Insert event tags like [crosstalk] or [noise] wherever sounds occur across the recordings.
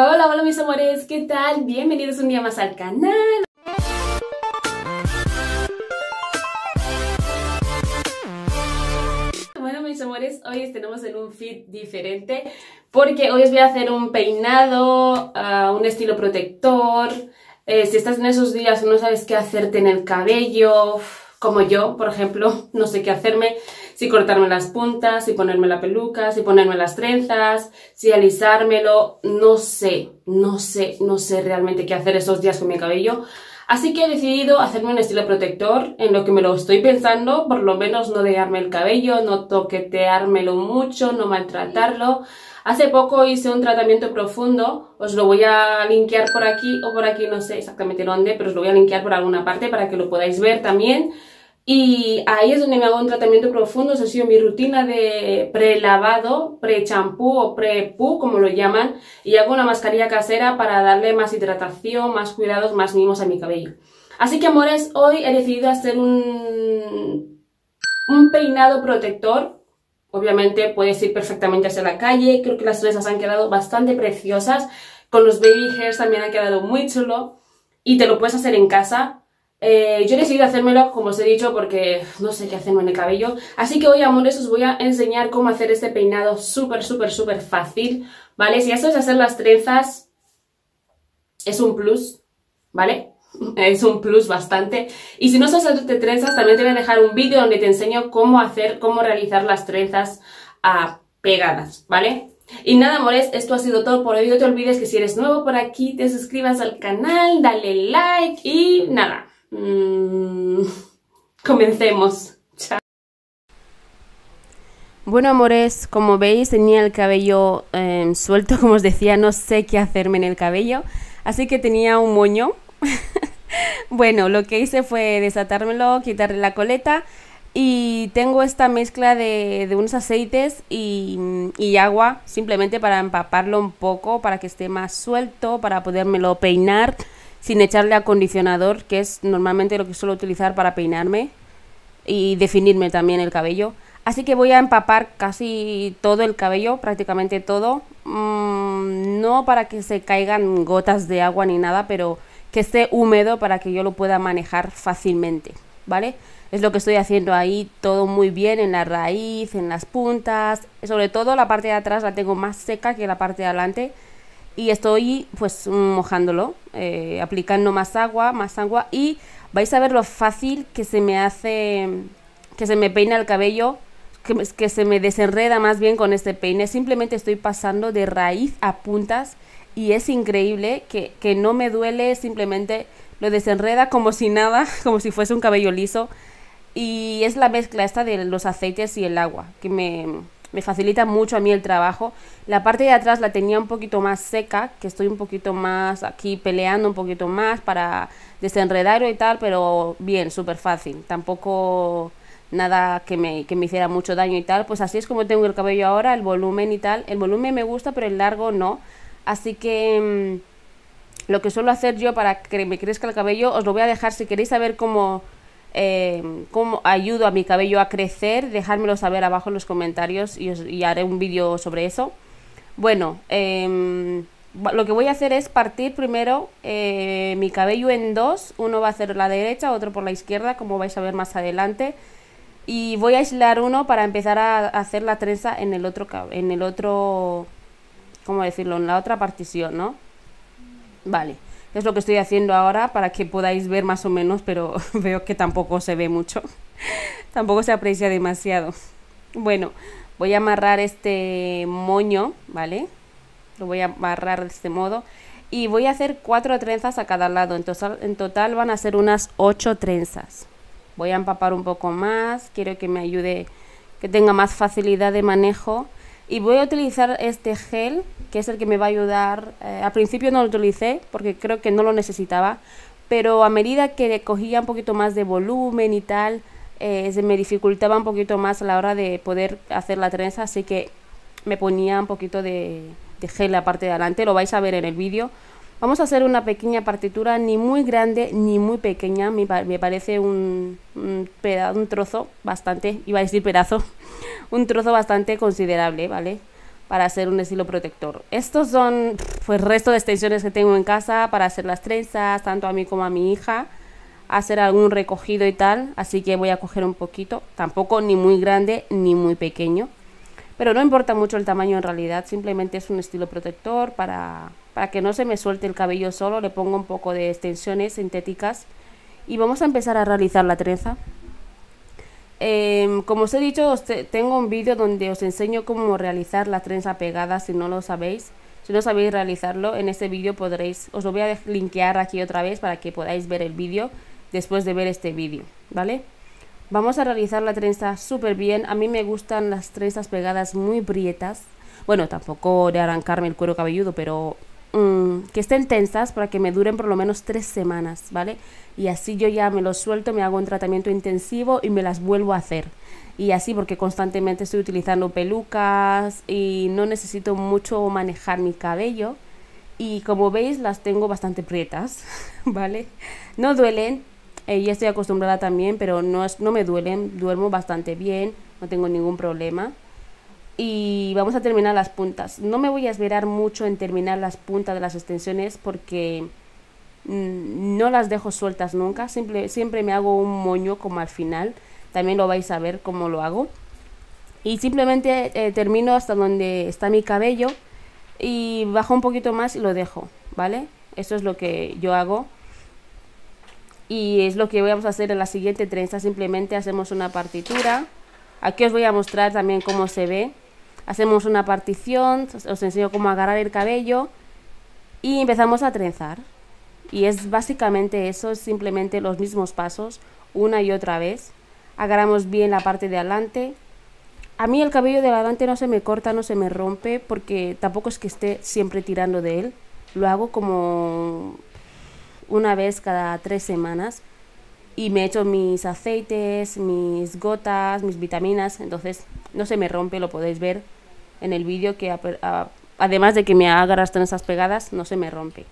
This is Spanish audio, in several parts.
Hola, hola mis amores, ¿qué tal? Bienvenidos un día más al canal. Bueno mis amores, hoy estamos en un fit diferente porque hoy os voy a hacer un peinado, uh, un estilo protector. Eh, si estás en esos días y no sabes qué hacerte en el cabello, como yo, por ejemplo, [laughs] no sé qué hacerme, si cortarme las puntas, si ponerme la peluca, si ponerme las trenzas, si alisármelo, no sé, no sé, no sé realmente qué hacer esos días con mi cabello. Así que he decidido hacerme un estilo protector en lo que me lo estoy pensando, por lo menos no dejarme el cabello, no toqueteármelo mucho, no maltratarlo. Hace poco hice un tratamiento profundo, os lo voy a linkear por aquí o por aquí, no sé exactamente dónde, pero os lo voy a linkear por alguna parte para que lo podáis ver también. Y ahí es donde me hago un tratamiento profundo, esa ha sido mi rutina de pre-lavado, pre-champú o pre-poo, como lo llaman, y hago una mascarilla casera para darle más hidratación, más cuidados, más mimos a mi cabello. Así que, amores, hoy he decidido hacer un, un peinado protector Obviamente puedes ir perfectamente hacia la calle, creo que las trenzas han quedado bastante preciosas, con los baby hairs también ha quedado muy chulo y te lo puedes hacer en casa. Eh, yo he decidido hacérmelo, como os he dicho, porque no sé qué hacerme en el cabello. Así que hoy, amores, os voy a enseñar cómo hacer este peinado súper, súper, súper fácil, ¿vale? Si esto es hacer las trenzas, es un plus, ¿vale? [laughs] es un plus bastante. Y si no sabes hacerte trenzas, también te voy a dejar un vídeo donde te enseño cómo hacer, cómo realizar las trenzas pegadas, ¿vale? Y nada, amores, esto ha sido todo por hoy. No te olvides que si eres nuevo por aquí, te suscribas al canal, dale like y nada. Mm, [laughs] comencemos. Bueno, amores, como veis, tenía el cabello eh, suelto, [laughs] como os decía, no sé qué hacerme en el cabello. Así que tenía un moño [laughs] bueno, lo que hice fue desatármelo, quitarle la coleta y tengo esta mezcla de, unos aceites y, agua simplemente para empaparlo un poco, para que esté más suelto, para podérmelo peinar sin echarle acondicionador, que es normalmente lo que suelo utilizar para peinarme y definirme también el cabello. Así que voy a empapar casi todo el cabello, prácticamente todo. Mm, no para que se caigan gotas de agua ni nada, pero que esté húmedo para que yo lo pueda manejar fácilmente, ¿vale? Es lo que estoy haciendo ahí, todo muy bien en la raíz, en las puntas, sobre todo la parte de atrás la tengo más seca que la parte de adelante y estoy pues mojándolo, eh, aplicando más agua, más agua y vais a ver lo fácil que se me hace, que se me peina el cabello, que, que se me desenreda más bien con este peine, simplemente estoy pasando de raíz a puntas y es increíble que, no me duele, simplemente lo desenreda como si nada, [laughs] como si fuese un cabello liso. Y es la mezcla esta de los aceites y el agua, que me, me facilita mucho a mí el trabajo. La parte de atrás la tenía un poquito más seca, que estoy un poquito más aquí peleando un poquito más para desenredarlo y tal, pero bien, súper fácil. Tampoco nada que me, que me hiciera mucho daño y tal. Pues así es como tengo el cabello ahora, el volumen y tal. El volumen me gusta, pero el largo no. Así que mm, lo que suelo hacer yo para que me crezca el cabello, os lo voy a dejar si queréis saber cómo, eh, cómo ayudo a mi cabello a crecer, dejármelo saber abajo en los comentarios y, haré un vídeo sobre eso. Bueno, em, lo que voy a hacer es partir primero eh, mi cabello en dos, uno va a ser la derecha, otro por la izquierda, como vais a ver más adelante. Y voy a aislar uno para empezar a hacer la trenza en el otro, en el otro ¿cómo decirlo? En la otra partición, ¿no? Vale, es lo que estoy haciendo ahora para que podáis ver más o menos, pero [laughs] veo que tampoco se ve mucho. [laughs] tampoco se aprecia demasiado. Bueno, voy a amarrar este moño, ¿vale? Lo voy a amarrar de este modo. Y voy a hacer cuatro trenzas a cada lado. En total, en total van a ser unas ocho trenzas. Voy a empapar un poco más. Quiero que me ayude, que tenga más facilidad de manejo y voy a utilizar este gel, que es el que me va a ayudar. Eh, al principio no lo utilicé porque creo que no lo necesitaba, pero a medida que cogía un poquito más de volumen y tal, eh, se me dificultaba un poquito más a la hora de poder hacer la trenza, así que me ponía un poquito de, de gel la parte de adelante, lo vais a ver en el vídeo. Vamos a hacer una pequeña partitura, ni muy grande ni muy pequeña, me, parece un, un, un trozo bastante, iba a decir pedazo, [laughs] un trozo bastante considerable, ¿vale? para hacer un estilo protector. Estos son pues resto de extensiones que tengo en casa para hacer las trenzas, tanto a mí como a mi hija, hacer algún recogido y tal, así que voy a coger un poquito, tampoco ni muy grande ni muy pequeño. Pero no importa mucho el tamaño en realidad, simplemente es un estilo protector para, para que no se me suelte el cabello solo, le pongo un poco de extensiones sintéticas y vamos a empezar a realizar la trenza. Em, como os he dicho, tengo un vídeo donde os enseño cómo realizar la trenza pegada si no lo sabéis. Si no sabéis realizarlo, en este vídeo podréis, os lo voy a linkear aquí otra vez para que podáis ver el vídeo después de ver este vídeo, ¿vale? Vamos a realizar la trenza súper bien. A mí me gustan las trenzas pegadas muy prietas. Bueno, tampoco de arrancarme el cuero cabelludo, pero que estén tensas para que me duren por lo menos tres semanas, ¿vale? Y así yo ya me los suelto, me hago un tratamiento intensivo y me las vuelvo a hacer. Y así porque constantemente estoy utilizando pelucas y no necesito mucho manejar mi cabello. Y como veis las tengo bastante prietas, [laughs] ¿vale? No duelen, eh, ya estoy acostumbrada también, pero no, es, no me duelen, duermo bastante bien, no tengo ningún problema. Y vamos a terminar las puntas. No me voy a esperar mucho en terminar las puntas de las extensiones porque mm, no las dejo sueltas nunca. Siempre, me hago un moño como al final. También lo vais a ver cómo lo hago. Y simplemente eh, termino hasta donde está mi cabello y bajo un poquito más y lo dejo, ¿vale? Eso es lo que yo hago y es lo que vamos a hacer en la siguiente trenza simplemente hacemos una partitura aquí os voy a mostrar también cómo se ve hacemos una partición os enseño cómo agarrar el cabello y empezamos a trenzar. Y es básicamente eso es simplemente los mismos pasos una y otra vez. Agarramos bien la parte de adelante. A mí el cabello de adelante no se me corta no se me rompe porque tampoco es que esté siempre tirando de él. Lo hago como una vez cada tres semanas. Y me echo mis aceites, mis gotas, mis vitaminas, entonces no se me rompe, lo podéis ver en el vídeo que además de que me haga las trenzas pegadas, no se me rompe.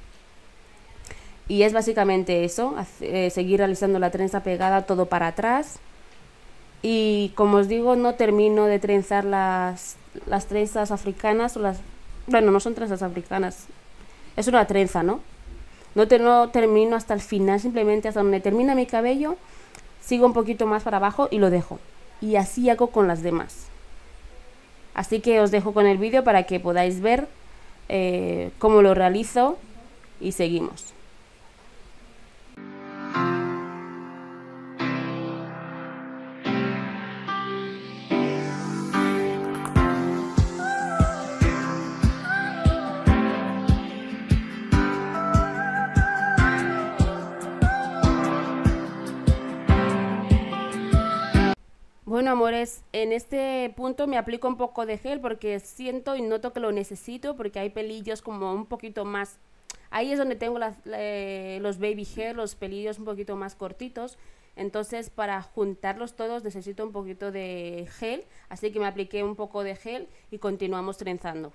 Y es básicamente eso, eh, seguir realizando la trenza pegada todo para atrás. Y como os digo, no termino de trenzar las, las trenzas africanas o las... Bueno, no son trenzas africanas, es una trenza, ¿no? No, termino hasta el final, simplemente hasta donde termina mi cabello, sigo un poquito más para abajo y lo dejo. Y así hago con las demás. Así que os dejo con el vídeo para que podáis ver eh, cómo lo realizo y seguimos. Bueno, amores, en este punto me aplico un poco de gel porque siento y noto que lo necesito porque hay pelillos como un poquito más... Ahí es donde tengo los baby gel, los pelillos un poquito más cortitos. Entonces, para juntarlos todos necesito un poquito de gel. Así que me apliqué un poco de gel y continuamos trenzando.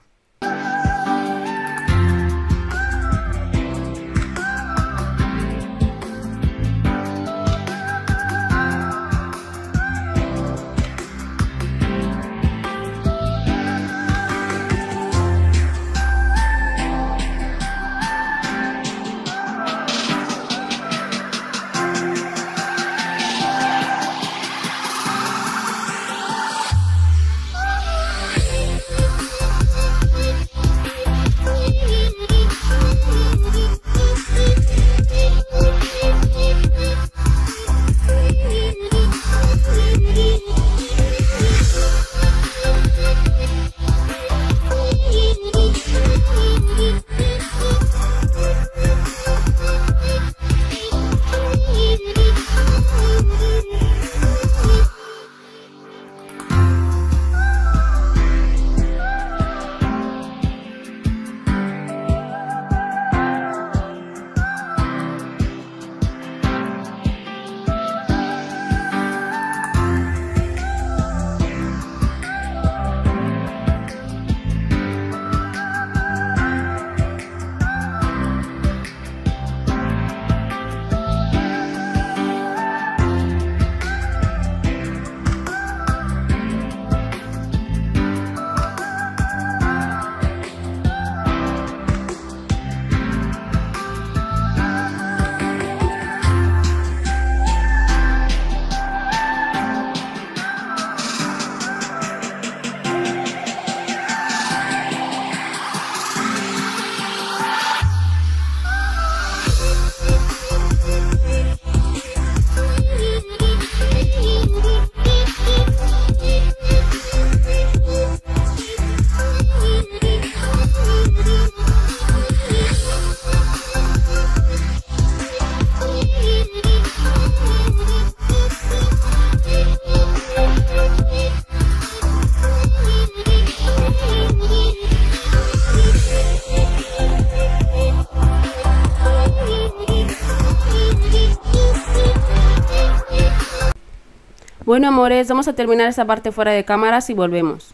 Bueno, amores, vamos a terminar esta parte fuera de cámaras y volvemos.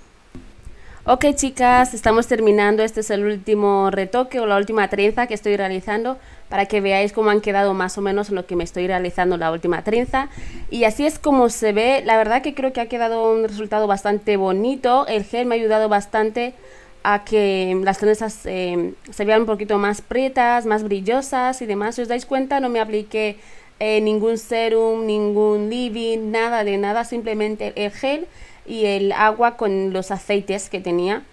Ok, chicas, estamos terminando. Este es el último retoque o la última trenza que estoy realizando para que veáis cómo han quedado más o menos en lo que me estoy realizando la última trenza. Y así es como se ve. La verdad que creo que ha quedado un resultado bastante bonito. El gel me ha ayudado bastante a que las trenzas eh, se vean un poquito más pretas, más brillosas y demás. Si os dais cuenta, no me apliqué eh, ningún serum, ningún living, nada de nada, simplemente el gel y el agua con los aceites que tenía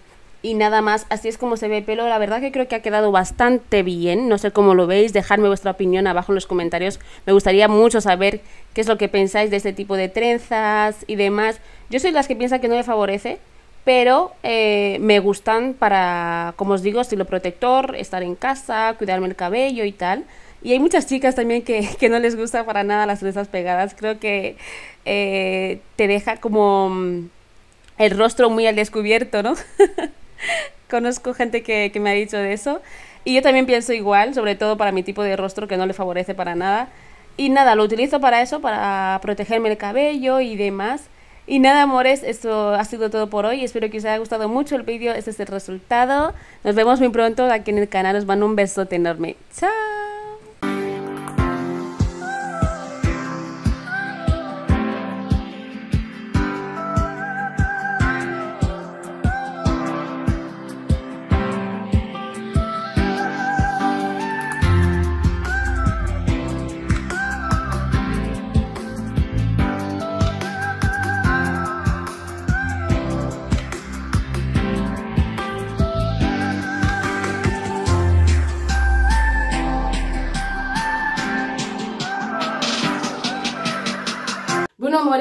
y nada más, así es como se ve el pelo, la verdad que creo que ha quedado bastante bien, no sé cómo lo veis, dejadme vuestra opinión abajo en los comentarios, me gustaría mucho saber qué es lo que pensáis de este tipo de trenzas y demás, yo soy las que piensa que no me favorece, pero eh, me gustan para, como os digo, estilo protector, estar en casa, cuidarme el cabello y tal, y hay muchas chicas también que, [laughs] que no les gusta para nada las trenzas pegadas. Creo que eh, te deja como mm, el rostro muy al descubierto, ¿no? [laughs] Conozco gente que, que me ha dicho de eso. Y yo también pienso igual, sobre todo para mi tipo de rostro que no le favorece para nada. Y nada, lo utilizo para eso, para protegerme el cabello y demás. Y nada, amores, esto ha sido todo por hoy. Espero que os haya gustado mucho el vídeo. Este es el resultado. Nos vemos muy pronto aquí en el canal. Os mando un besote enorme. ¡Chao!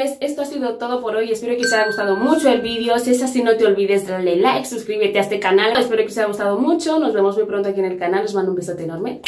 Esto ha sido todo por hoy, espero que os haya gustado mucho el vídeo, si es así no te olvides de darle like, suscríbete a este canal, espero que os haya gustado mucho, nos vemos muy pronto aquí en el canal, os mando un besote enorme.